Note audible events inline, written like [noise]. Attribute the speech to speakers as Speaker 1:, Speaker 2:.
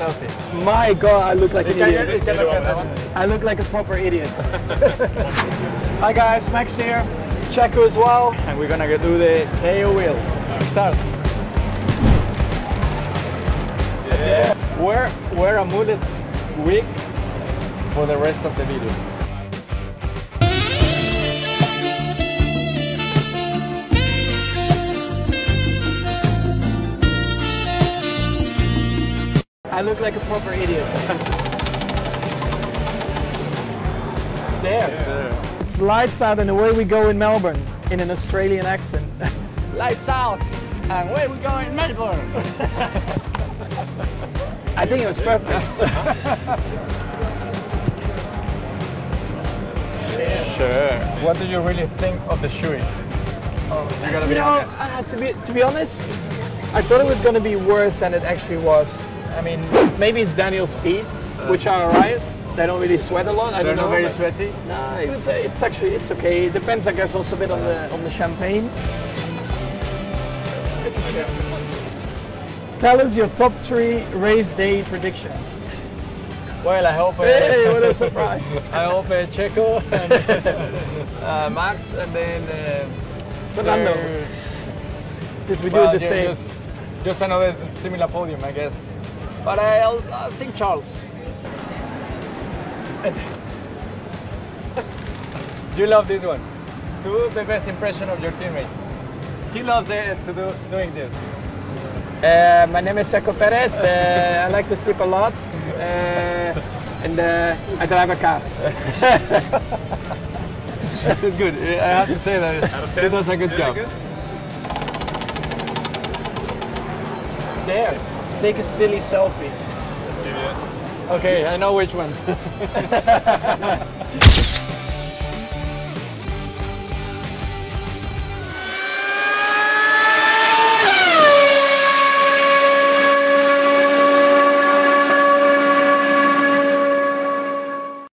Speaker 1: selfie.
Speaker 2: My God, I look like an idiot.
Speaker 1: can look one?
Speaker 2: I look like a proper idiot. [laughs] Hi guys, Max here. Checo as well.
Speaker 1: And we're gonna do the Kayo wheel. Start. Yeah. Wear, wear a mullet wig for the rest of the video.
Speaker 2: I look like a proper idiot. there. It's lights out and away we go in Melbourne in an Australian accent. [laughs]
Speaker 1: Lights out! And where we going in Melbourne?
Speaker 2: I think it was perfect. [laughs]
Speaker 1: Sure. What do you really think of the shoey? you gotta
Speaker 2: You know, uh, to be to be honest, I thought it was going to be worse than it actually was. I mean, maybe it's Daniel's feet, which are alright. They don't really sweat a lot. I
Speaker 1: They're
Speaker 2: don't know.
Speaker 1: not very sweaty.
Speaker 2: No, it was, uh, it's actually it's okay. It depends, I guess, also a bit on the on the champagne.
Speaker 1: It's okay.
Speaker 2: Tell us your top three race day predictions.
Speaker 1: Well, I hope. Uh,
Speaker 2: Hey, what a surprise! [laughs]
Speaker 1: I hope uh, Checo and [laughs] uh, Max and then uh,
Speaker 2: Fernando. Just we do
Speaker 1: well,
Speaker 2: it the
Speaker 1: yeah,
Speaker 2: same.
Speaker 1: Just, just another similar podium, I guess. But I'll, I think Charles. [laughs] you love this one. Do the best impression of your teammate. He loves it to do doing this.
Speaker 2: Uh, my name is Checo Perez. Uh, I like to sleep a lot, uh, and uh, I drive a car. [laughs]
Speaker 1: It's good. I have to say that he does a good job.
Speaker 2: There, take a silly selfie.
Speaker 1: Okay, I know which one. [laughs]